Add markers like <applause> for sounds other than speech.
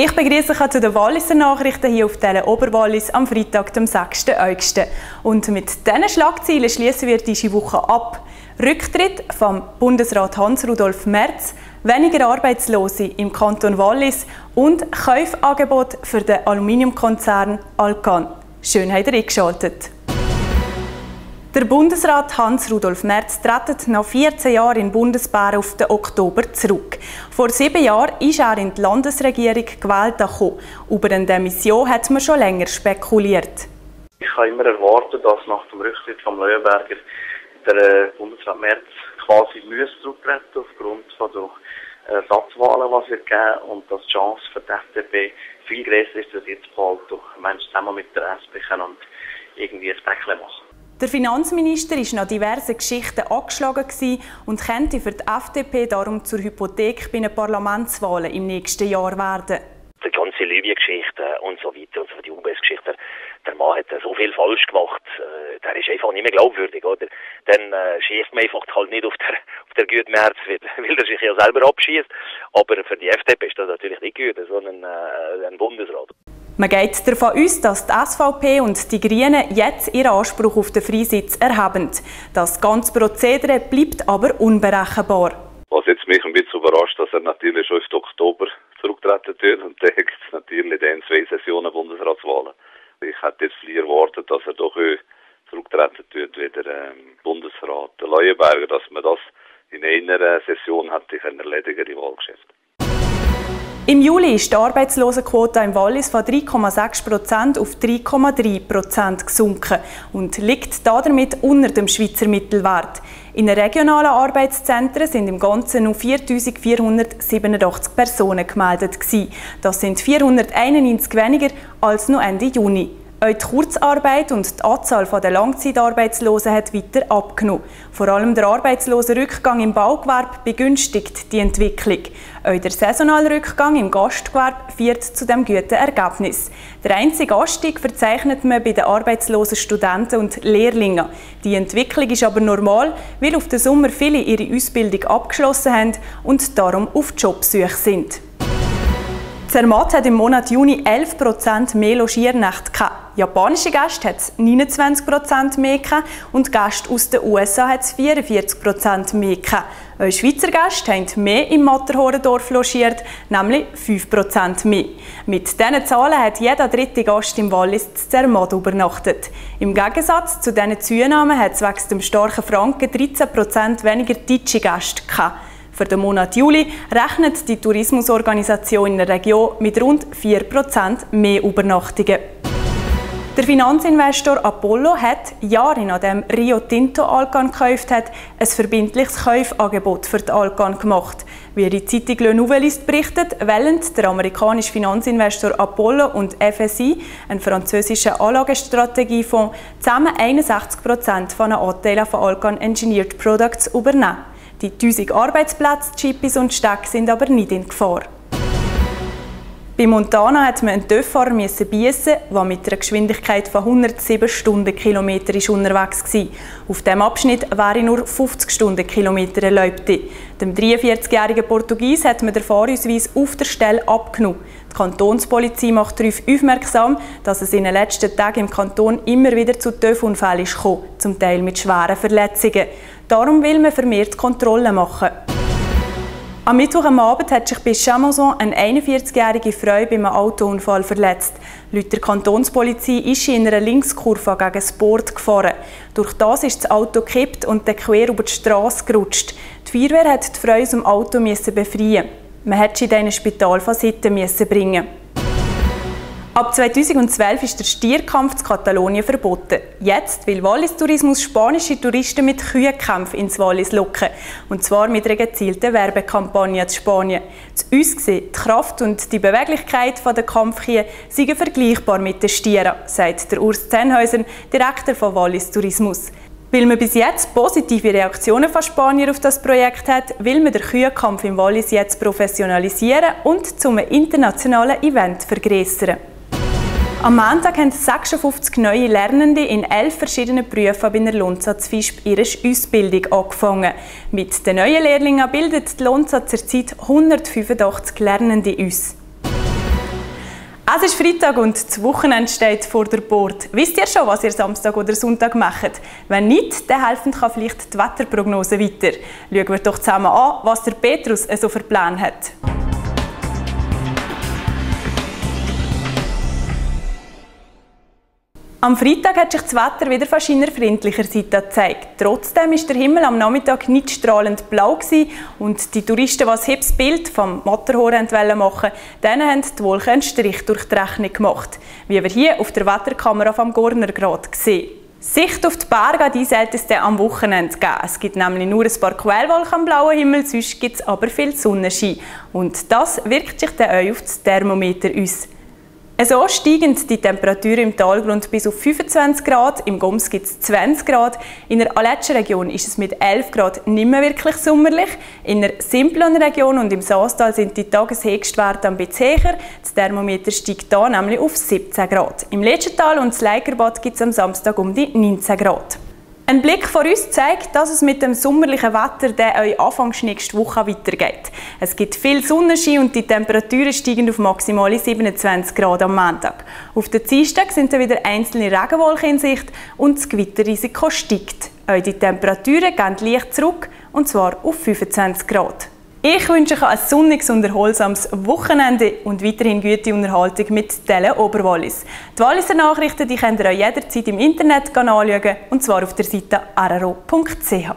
Ich begrüße euch zu den Walliser Nachrichten hier auf Tele Oberwallis am Freitag, dem 6. August. Und mit diesen Schlagzeilen schließen wir diese Woche ab. Rücktritt vom Bundesrat Hans-Rudolf Merz, weniger Arbeitslose im Kanton Wallis und Kaufangebot für den Aluminiumkonzern Alcan. Schön, habt ihr eingeschaltet. Der Bundesrat Hans-Rudolf Merz tritt nach 14 Jahren in Bundesbären auf den Oktober zurück. Vor sieben Jahren ist er in die Landesregierung gewählt. Über eine Demission hat man schon länger spekuliert. Ich habe immer erwartet, dass nach dem Rücktritt von Leuenberger der äh, Bundesrat Merz quasi müsse zurücktreten aufgrund von der Ersatzwahlen, die es geben und dass die Chance für die FDP viel größer ist, dass jetzt durch Menschen zusammen mit der SP und irgendwie ein Päckchen machen. Der Finanzminister war nach diversen Geschichten angeschlagen und könnte für die FDP darum zur Hypothek bei den Parlamentswahlen im nächsten Jahr werden. Die ganze Libyen-Geschichte und so weiter und so die UBS-Geschichte, der Mann hat so viel falsch gemacht, äh, der ist einfach nicht mehr glaubwürdig, oder? Dann äh, schießt man einfach halt nicht auf der, auf der guten März, weil, <laughs> weil er sich ja selber abschießt. Aber für die FDP ist das natürlich nicht gut, sondern äh, ein Bundesrat. Man geht davon aus, dass die SVP und die Grünen jetzt ihren Anspruch auf den Freisitz erheben. Das ganze Prozedere bleibt aber unberechenbar. Was jetzt mich ein bisschen überrascht, dass er natürlich schon im Oktober zurücktreten wird und dann gibt es natürlich dann zwei Sessionen Bundesratswahlen. Ich hätte jetzt viel erwartet, dass er doch zurücktreten wird wie der ähm, Bundesrat Leuenberger, dass man das in einer Session hätte erledigen die Wahlgeschäfte. Im Juli ist die Arbeitslosenquote im Wallis von 3,6% auf 3,3% gesunken und liegt damit unter dem Schweizer Mittelwert. In den regionalen Arbeitszentren sind im Ganzen nur 4.487 Personen gemeldet. Das sind 491 weniger als noch Ende Juni. Auch die Kurzarbeit und die Anzahl der Langzeitarbeitslosen hat weiter abgenommen. Vor allem der Arbeitslosenrückgang im Baugewerbe begünstigt die Entwicklung. Auch der saisonale Rückgang im Gastgewerbe führt zu dem guten Ergebnis. Der einzige Anstieg verzeichnet man bei den arbeitslosen Studenten und Lehrlingen. Die Entwicklung ist aber normal, weil auf den Sommer viele ihre Ausbildung abgeschlossen haben und darum auf Jobsuche sind. Zermatt hat im Monat Juni 11% mehr Logiernächte. Japanische Gäste hat es 29% mehr und Gäste aus den USA hat es 44% mehr gehabt. Schweizer Gäste haben mehr im Matterhorendorf logiert, nämlich 5% mehr. Mit diesen Zahlen hat jeder dritte Gast im Wallis zu Zermatt übernachtet. Im Gegensatz zu diesen Zunahmen hat es wegen dem starken Franken 13% weniger deutsche Gäste gehabt. Für den Monat Juli rechnet die Tourismusorganisation in der Region mit rund 4% mehr Übernachtungen. Der Finanzinvestor Apollo hat Jahre nachdem Rio Tinto Alcan gekauft hat, ein verbindliches Kaufangebot für die Alcan gemacht. Wie die Zeitung Le Nouvelliste berichtet, wollen der amerikanische Finanzinvestor Apollo und FSI, ein französischer Anlagestrategiefonds, zusammen 61 Prozent von den Anteilen von Alcan Engineered Products übernehmen. Die 1000 Arbeitsplätze, Chippis und Steck sind aber nicht in Gefahr. Bei Montana hat man einen TÜV-Fahrer beißen, der mit einer Geschwindigkeit von 107 Stundenkilometer unterwegs war. Auf diesem Abschnitt wäre nur 50 Stundenkilometer erlaubt. Dem 43-jährigen Portugies hat man den Fahrausweis auf der Stelle abgenommen. Die Kantonspolizei macht darauf aufmerksam, dass es in den letzten Tagen im Kanton immer wieder zu TÜV-Unfällen kam, zum Teil mit schweren Verletzungen. Darum will man vermehrt Kontrollen machen. Am Mittwoch am Abend hat sich bei Chamonson eine 41-jährige Frau bei einem Autounfall verletzt. Laut der Kantonspolizei ist sie in einer Linkskurve gegen das Board gefahren. Durch das ist das Auto gekippt und dann quer über die Straße gerutscht. Die Feuerwehr hat die Frau aus dem Auto befreien. Man hat sie in ein Spital von Sitten bringen. Ab 2012 ist der Stierkampf in Katalonien verboten. Jetzt will Wallis Tourismus spanische Touristen mit Kühenkämpfen ins Wallis locken. Und zwar mit einer gezielten Werbekampagne in Spanien. Zu uns gesehen, die Kraft und die Beweglichkeit der Kampfkühe sind vergleichbar mit den Stieren, sagt der Urs Zenhäuser, Direktor von Wallis Tourismus. Weil man bis jetzt positive Reaktionen von Spaniern auf das Projekt hat, will man den Kühenkampf im Wallis jetzt professionalisieren und zum internationalen Event vergrößern. Am Montag haben 56 neue Lernende in elf verschiedenen Berufen bei der Lonza Fisp ihre Ausbildung angefangen. Mit den neuen Lehrlingen bildet die Lonza zurzeit 185 Lernende aus. Es ist Freitag und das Wochenende steht vor der Bord. Wisst ihr schon, was ihr Samstag oder Sonntag macht? Wenn nicht, dann helfen kann vielleicht die Wetterprognose weiter. Schauen wir doch zusammen an, was der Petrus so für Plan hat. Am Freitag hat sich das Wetter wieder fast in freundlicher Seite gezeigt. Trotzdem ist der Himmel am Nachmittag nicht strahlend blau und die Touristen, die ein hübsches Bild vom Matterhorn machen denen haben die Wolken einen Strich durch die Rechnung gemacht, wie wir hier auf der Wetterkamera vom Gornergrad sehen. Sicht auf die Berge es dann am Wochenende geben. Es gibt nämlich nur ein paar Quellwolken am blauen Himmel, sonst gibt es aber viel Sonnenschein. Und das wirkt sich dann auch auf das Thermometer aus. So steigen die Temperaturen im Talgrund bis auf 25 Grad, im Goms gibt es 20 Grad. In der Aletschen Region ist es mit 11 Grad nicht mehr wirklich sommerlich. In der Simplon Region und im Saastal sind die Tageshöchstwerte ein bisschen höher. Das Thermometer steigt da nämlich auf 17 Grad. Im Letschental und Leigerbad gibt es am Samstag um die 19 Grad. Ein Blick von uns zeigt, dass es mit dem sommerlichen Wetter der euch Anfangs nächste Woche weitergeht. Es gibt viel Sonnenschein und die Temperaturen steigen auf maximale 27 Grad am Montag. Auf der Dienstag sind dann wieder einzelne Regenwolken in Sicht und das Gewitterrisiko steigt. Auch die Temperaturen gehen leicht zurück und zwar auf 25 Grad. Ich wünsche euch ein sonniges und erholsames Wochenende und weiterhin gute Unterhaltung mit Tele Oberwallis. Die Walliser Nachrichten die könnt ihr auch jederzeit im Internet anschauen, und zwar auf der Seite araro.ch.